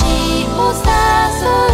を誘う